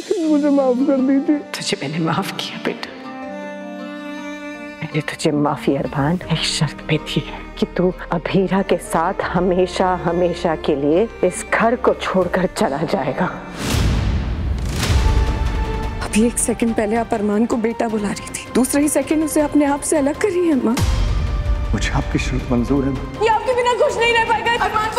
मुझे माफ़ कर दीजिए। तुझे मैंने माफ़ किया बेटा। मैंने तुझे माफ़ी अरबान एक शर्त पे दी है कि तू अभीरा के साथ हमेशा हमेशा के लिए इस घर को छोड़कर चला जाएगा। अभी एक सेकंड पहले आप अरमान को बेटा बुला रही थी। दूसरे ही सेकंड उसे अपने आप से अलग करी है माँ। मुझे आपकी शर्त मंजूर है ये आपके बिना खुश नहीं रह पाएगा। अरमान